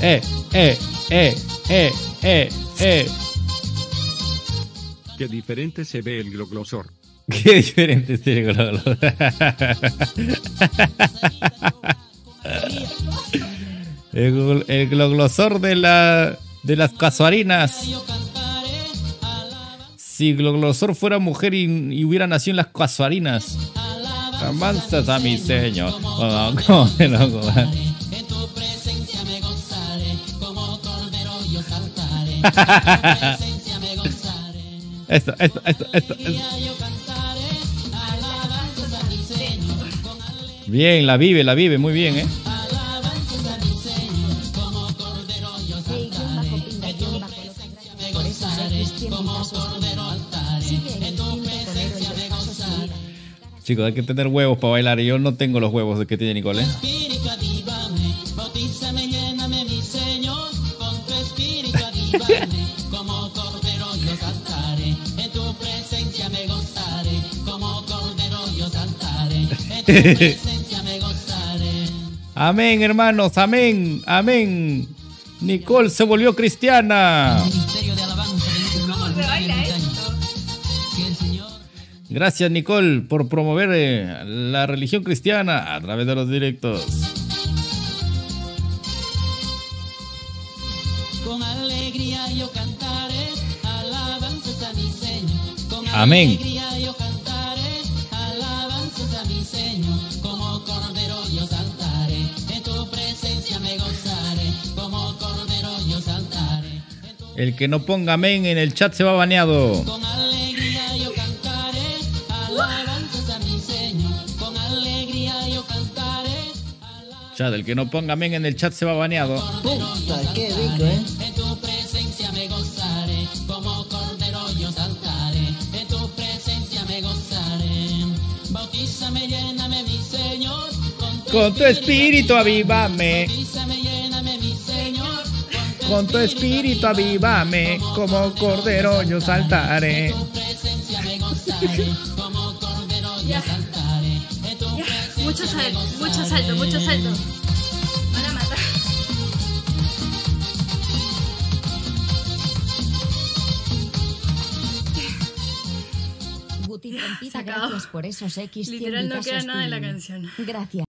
eh, eh, eh, eh, eh, eh. Qué diferente se ve el gloglosor. Qué diferente es el gloglosor. el, el gloglosor de, la, de las casuarinas. Si Gloglosor fuera mujer y, y hubiera nacido en las casuarinas. Alabanzas a mi Señor. Esto, esto, esto, esto. Bien, la vive, la vive, muy bien, ¿eh? Chicos, hay que tener huevos para bailar y yo no tengo los huevos que tiene Nicole, ¿eh? Amén, hermanos, amén, amén. Nicole se volvió cristiana. Ministerio de alabanza de ¿Cómo se baila esto? Gracias, Nicole, por promover eh, la religión cristiana a través de los directos. con alegría yo cantaré, alabanzas a mi Señor, con Amén. alegría yo cantaré, alabanzas a mi Señor, como cordero yo saltaré, en tu presencia me gozaré, como cordero yo saltaré. El que no ponga amén en el chat se va baneado. Con Chat, el que no ponga amén en el chat se va baneado. Puta, qué rico, ¿eh? en tu presencia me gozaré, como cordero yo saltaré, en tu presencia me gozaré. Bautízame, lléname, mi Señor, con tu, Con tu espíritu avívame. Bautízame, lléname, mi Señor, Con tu espíritu avívame. Como cordero yo saltaré. en tu presencia me gozaré, como cordero yo Ya. saltaré, mucho salto, mucho salto, mucho salto. Van a matar. Guti gracias por esos X 100 Literal no queda nada de la canción. Gracias.